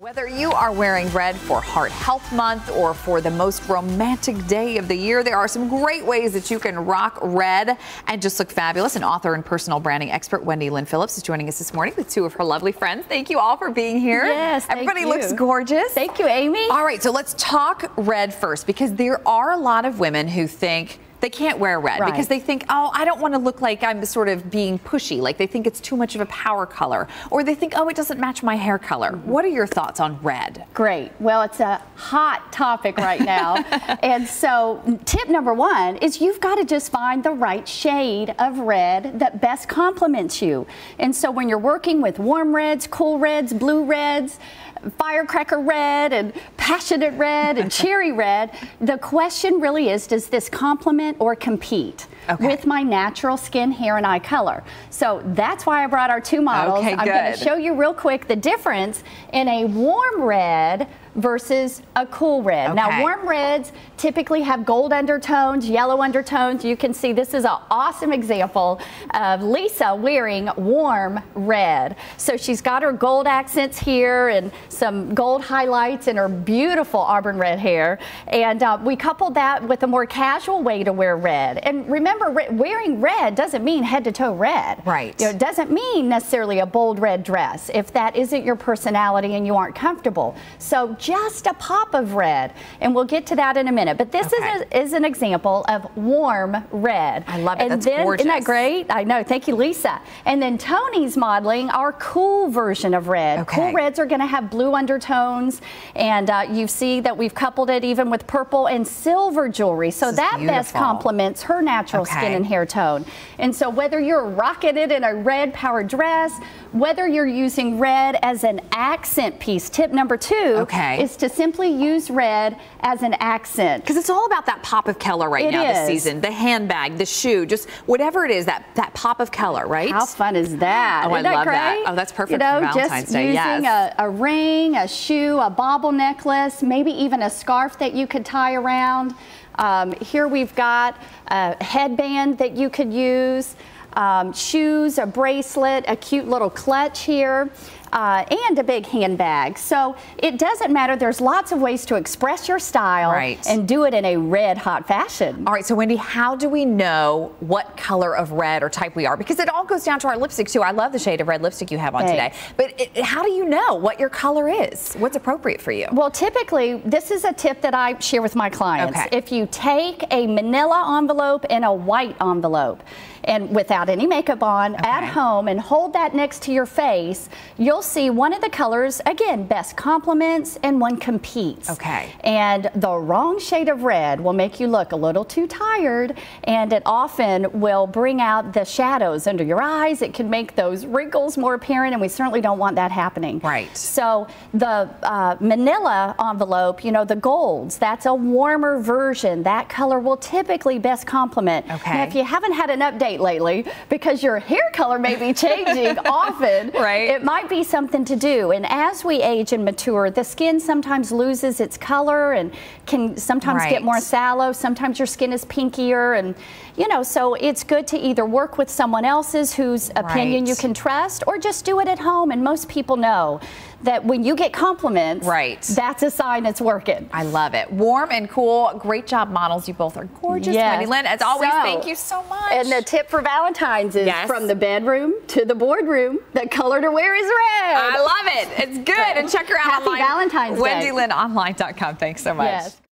Whether you are wearing red for Heart Health Month or for the most romantic day of the year, there are some great ways that you can rock red and just look fabulous. An author and personal branding expert, Wendy Lyn Phillips, is joining us this morning with two of her lovely friends. Thank you all for being here. Yes, Everybody looks gorgeous. Thank you, Amy. All right, so let's talk red first because there are a lot of women who think they can't wear red Right. because they think, oh, I don't want to look like I'm sort of being pushy. Like they think it's too much of a power color. Or they think, oh, it doesn't match my hair color. Mm-hmm. What are your thoughts on red? Great. Well, it's a hot topic right now. and so, tip number one is you've got to just find the right shade of red that best complements you. And so, when you're working with warm reds, cool reds, blue reds, firecracker red, and passionate red, and cherry red, the question really is does this complement or compete? Okay. With my natural skin, hair, and eye color. So that's why I brought our two models. Okay, I'm going to show you real quick the difference in a warm red versus a cool red. Okay. Now, warm reds typically have gold undertones, yellow undertones. You can see this is an awesome example of Lisa wearing warm red. So she's got her gold accents here and some gold highlights in her beautiful auburn red hair. And uh, we coupled that with a more casual way to wear red. And remember, re- wearing red doesn't mean head to toe red. Right. You know, it doesn't mean necessarily a bold red dress if that isn't your personality and you aren't comfortable. So just a pop of red, and we'll get to that in a minute. But this Okay. is, a, is an example of warm red. I love it. And That's then, Isn't that great? I know. Thank you, Lisa. And then Tony's modeling our cool version of red. Okay. Cool reds are going to have blue undertones, and uh, Uh, you see that we've coupled it even with purple and silver jewelry. So that best complements her natural Okay. skin and hair tone. And so whether you're rocking it in a red power dress, whether you're using red as an accent piece, tip number two Okay. is to simply use red as an accent. Because it's all about that pop of color right It now this season. The handbag, the shoe, just whatever it is, that, that pop of color, right? How fun is that? Oh, I Isn't that love that. Oh, that's perfect You know, for Valentine's just Day, using yes. a, a ring, a shoe, a bauble necklace, maybe even a scarf that you could tie around. Um, here we've got a headband that you could use, um, shoes, a bracelet, a cute little clutch here. Uh, and a big handbag. So it doesn't matter. There's lots of ways to express your style Right. and do it in a red hot fashion. All right, so Wendy, how do we know what color of red or type we are? Because it all goes down to our lipstick too. I love the shade of red lipstick you have on Thanks. today. But it, how do you know what your color is? What's appropriate for you? Well, typically, this is a tip that I share with my clients. Okay. If you take a manila envelope and a white envelope, and without any makeup on at home, and hold that next to your face, you'll see one of the colors, again, best complements and one competes. Okay. And the wrong shade of red will make you look a little too tired, and it often will bring out the shadows under your eyes. It can make those wrinkles more apparent, and we certainly don't want that happening. Right. So the uh, manila envelope, you know, the golds, that's a warmer version. That color will typically best complement. Okay. Now, if you haven't had an update lately, because your hair color may be changing often, Right. it might be something to do. And as we age and mature, the skin sometimes loses its color and can sometimes Right. get more sallow. Sometimes your skin is pinkier, and you know, so it's good to either work with someone else's whose opinion Right. you can trust, or just do it at home. And most people know that when you get compliments, Right. that's a sign it's working. I love it. Warm and cool. Great job, models. You both are gorgeous. Yes. Wendy Lyn, as always, So- thank you so much. And the tip for Valentine's is Yes. from the bedroom to the boardroom, the color to wear is red. I love it. It's good. And check her out Happy online. Valentine's Day. WendyLynOnline.com. Thanks so much. Yes.